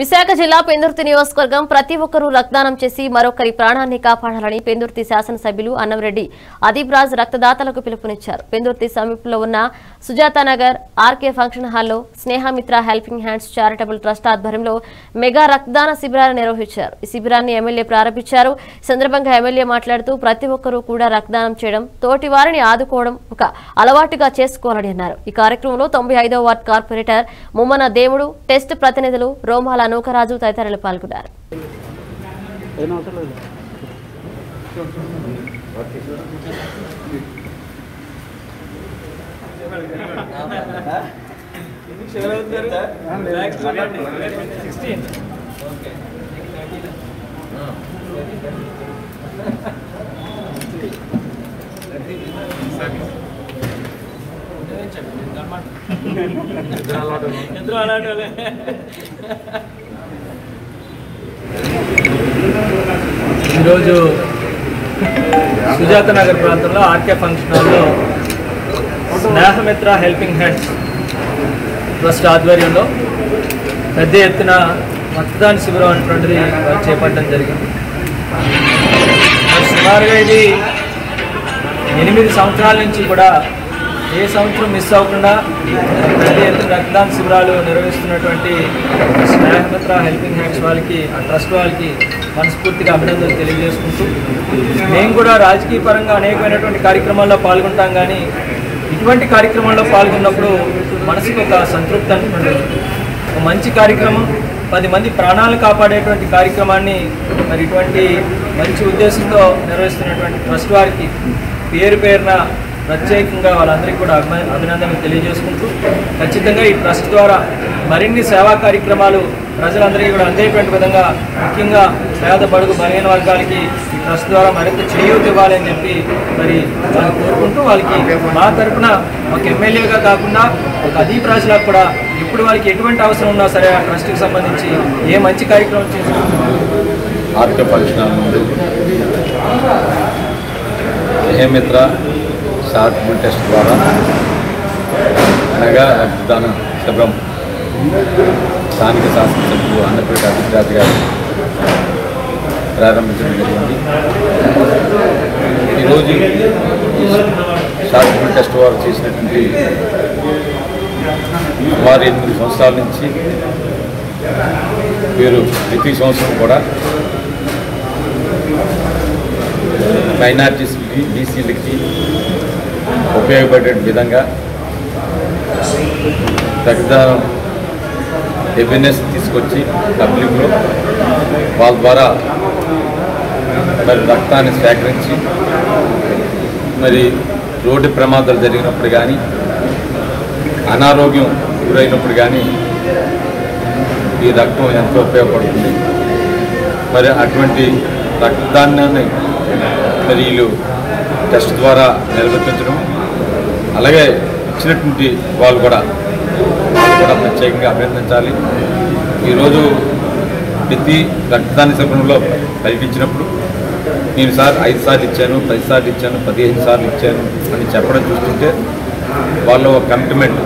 విశాఖ జిల్లా పెందుర్తి నియోజకవర్గం ప్రతి ఒక్కరూ రక్తదానం చేసి మరొకరి ప్రాణాన్ని కాపాడాలని పెందుర్తి శాసనసభ్యులు అన్నంరెడ్డి అదీప్ రాజ్ రక్తదాతలకు పిలుపునిచ్చారు. పెందుర్తి సమీపంలో ఉన్న సుజాతానగర్ ఆర్కే ఫంక్షన్ హాల్లో Snehamitra helping hands charitable trust ఆధ్వర్యంలో మెగా రక్తదాన శిబిరాన్ని నిర్వహించారు. ఈ శిబిరాన్ని ఎమ్మెల్యే ప్రారంభించారు. సందర్భంగా ఎమ్మెల్యే మాట్లాడుతూ ప్రతి ఒక్కరూ కూడా రక్తదానం చేయడం తోటి వారిని ఆదుకోవడం ఒక అలవాటుగా చేసుకోవాలని అన్నారు. ఈ కార్యక్రమంలో తొంభై ఐదవ వార్డ్ కార్పొరేటర్ ముమ్మన దేవుడు టెస్ట్ ప్రతినిధులు రోమాల నూకరాజు తదితరులు పాల్గొన్నారు. ఏం అవసరం ఈరోజు సుజాత నగర్ ప్రాంతంలో ఆర్కే ఫంక్షన్ హాల్లో స్నేహమిత్ర హెల్పింగ్ హ్యాండ్స్ ట్రస్ట్ ఆధ్వర్యంలో పెద్ద ఎత్తున రక్తదాన శిబిరం అనేటువంటిది చేపట్టడం జరిగింది. సుమారుగా ఇది ఎనిమిది సంవత్సరాల నుంచి కూడా ఏ సంవత్సరం మిస్ అవ్వకుండా ప్రతి ఎత్తు రక్తదాన శిబిరాలు నిర్వహిస్తున్నటువంటి స్నేహమిత్ర హెల్పింగ్ హ్యాండ్స్ వాళ్ళకి ఆ ట్రస్ట్ వాళ్ళకి మనస్ఫూర్తిగా అభినందనలు తెలియజేసుకుంటూ మేము కూడా రాజకీయ పరంగా అనేకమైనటువంటి కార్యక్రమాల్లో పాల్గొంటాం కానీ ఇటువంటి కార్యక్రమాల్లో పాల్గొన్నప్పుడు మనసుకు ఒక సంతృప్తి అనుకుంటుంది ఒక మంచి కార్యక్రమం పది మంది ప్రాణాలు కాపాడేటువంటి కార్యక్రమాన్ని మరి ఇటువంటి మంచి ఉద్దేశంతో నిర్వహిస్తున్నటువంటి ట్రస్ట్ వారికి పేరు పేరున ప్రత్యేకంగా వాళ్ళందరికీ కూడా అభిమ- అభినందనలు తెలియజేసుకుంటూ ఖచ్చితంగా ఈ ట్రస్ట్ ద్వారా మరిన్ని సేవా కార్యక్రమాలు ప్రజలందరికీ కూడా అందేటువంటి విధంగా ముఖ్యంగా పేద బడుగు బలహీన వర్గాలకి ఈ ట్రస్ట్ ద్వారా మరింత చేయూత ఇవ్వాలి అని చెప్పి మరి వాళ్ళు కోరుకుంటూ వాళ్ళకి మా తరపున ఒక ఎమ్మెల్యేగా కాకుండా ఒక అదీప్ రాజులకు కూడా ఇప్పుడు వాళ్ళకి ఎటువంటి అవసరం ఉన్నా సరే ఆ ట్రస్ట్కి సంబంధించి ఏ మంచి కార్యక్రమం చేసుకుంటున్నారు ఆర్కే ఫంక్షన్ హాల్ ముందు షార్ట్ బుల్ టెస్ట్ ద్వారా. అనగా రక్తదాన శిబిరం. స్థానిక శాసనసభ్యులు అన్నపేట అభిరాజ్ గారు ప్రారంభించడం జరిగింది. ఈరోజు ఈ షార్ట్ బుల్ టెస్ట్ వారు చేసినటువంటి సుమారు ఎనిమిది సంవత్సరాల నుంచి వీరు ప్రతి సంవత్సరం కూడా మైనార్టీస్కి బీసీలకి ఉపయోగపడే విధంగా రక్తదానం అవేర్నెస్ తీసుకొచ్చి పబ్లిక్లో వాళ్ళ ద్వారా మరి రక్తాన్ని సేకరించి మరి రోడ్డు ప్రమాదాలు జరిగినప్పుడు కానీ అనారోగ్యం గురైనప్పుడు కానీ ఈ రక్తం ఎంతో ఉపయోగపడుతుంది. మరి అటువంటి రక్తదానాన్ని మరి వీళ్ళు టెస్ట్ ద్వారా నిర్వర్తించడం అలాగే ఇచ్చినటువంటి వాళ్ళు కూడా వాళ్ళు కూడా ప్రత్యేకంగా అభినందించాలి ఈరోజు ప్రతి రక్తదాన శిబిరంలో పర్యటించినప్పుడు నేను సార్ ఐదు సార్లు ఇచ్చాను పది సార్లు ఇచ్చాను పదిహేను సార్లు ఇచ్చాను అని చెప్పడం చూస్తుంటే వాళ్ళు ఒక కమిట్మెంట్